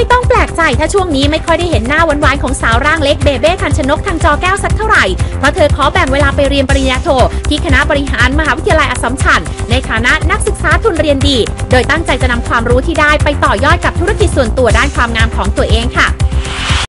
ไม่ต้องแปลกใจถ้าช่วงนี้ไม่ค่อยได้เห็นหน้าหวานๆของสาวร่างเล็กเบเบ้คันชนกทางจอแก้วสักเท่าไหร่ เพราะเธอขอแบ่งเวลาไปเรียนปริญญาโท ที่คณะบริหารมหาวิทยาลัยอัสสัมชัญในฐานะนักศึกษาทุนเรียนดี โดยตั้งใจจะนำความรู้ที่ได้ไปต่อยอดกับธุรกิจส่วนตัวด้านความงามของตัวเองค่ะ